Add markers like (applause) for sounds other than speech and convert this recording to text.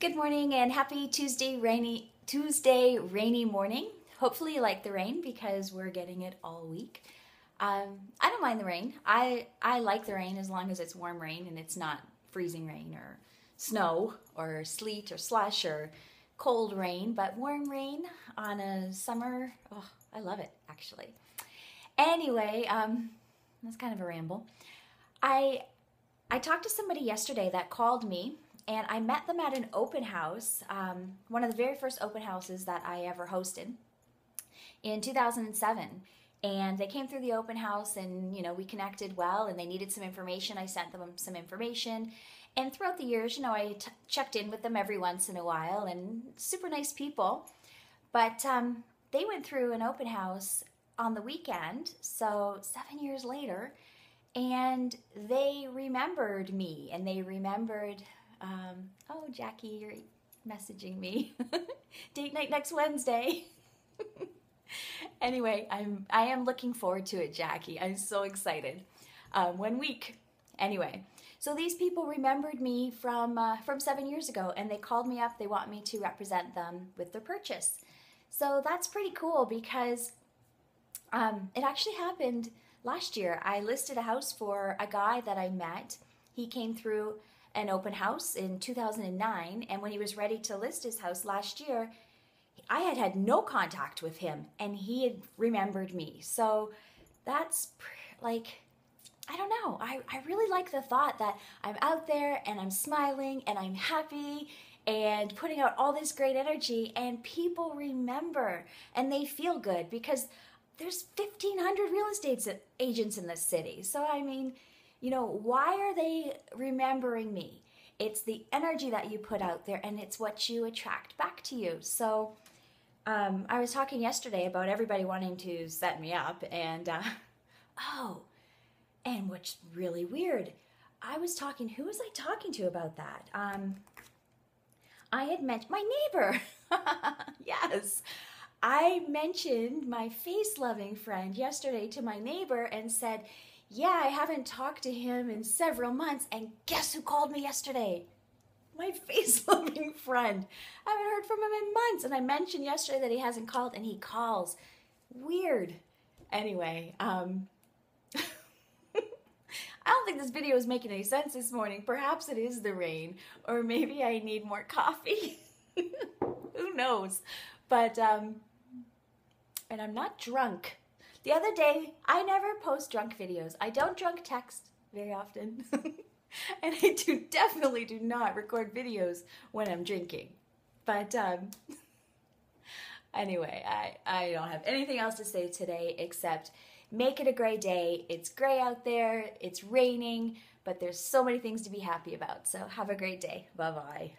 Good morning and happy Tuesday rainy Tuesday rainy morning. Hopefully you like the rain because we're getting it all week. Um, I don't mind the rain. I I like the rain as long as it's warm rain and it's not freezing rain or snow or sleet or slush or cold rain, but warm rain on a summer. Oh, I love it actually. Anyway, um, that's kind of a ramble. I I talked to somebody yesterday that called me and I met them at an open house, um, one of the very first open houses that I ever hosted in 2007. And they came through the open house and, you know, we connected well and they needed some information. I sent them some information. And throughout the years, you know, I t- checked in with them every once in a while and super nice people. But um, they went through an open house on the weekend, so seven years later, and they remembered me and they remembered um, oh, Jackie, you're messaging me. (laughs) Date night next Wednesday. (laughs) anyway, I'm I am looking forward to it, Jackie. I'm so excited. Um, one week. Anyway, so these people remembered me from uh, from seven years ago, and they called me up. They want me to represent them with their purchase. So that's pretty cool because um, it actually happened last year. I listed a house for a guy that I met. He came through an open house in 2009, and when he was ready to list his house last year, I had had no contact with him, and he had remembered me. So that's like, I don't know. I, I really like the thought that I'm out there and I'm smiling and I'm happy and putting out all this great energy, and people remember and they feel good because there's 1,500 real estate agents in this city. So, I mean, you know, why are they remembering me? It's the energy that you put out there and it's what you attract back to you. So, um, I was talking yesterday about everybody wanting to set me up, and uh, (laughs) oh, and what's really weird, I was talking, who was I talking to about that? Um, I had mentioned my neighbor. (laughs) yes. I mentioned my face loving friend yesterday to my neighbor and said, yeah, I haven't talked to him in several months, and guess who called me yesterday? My (laughs) face loving friend. I haven't heard from him in months, and I mentioned yesterday that he hasn't called, and he calls. Weird. Anyway, um, (laughs) I don't think this video is making any sense this morning. Perhaps it is the rain, or maybe I need more coffee. (laughs) Who knows? But, um, and I'm not drunk. The other day, I never post drunk videos. I don't drunk text very often. (laughs) and I do definitely do not record videos when I'm drinking. But um, (laughs) anyway, I, I don't have anything else to say today except make it a gray day. It's gray out there, it's raining, but there's so many things to be happy about. So have a great day. Bye bye.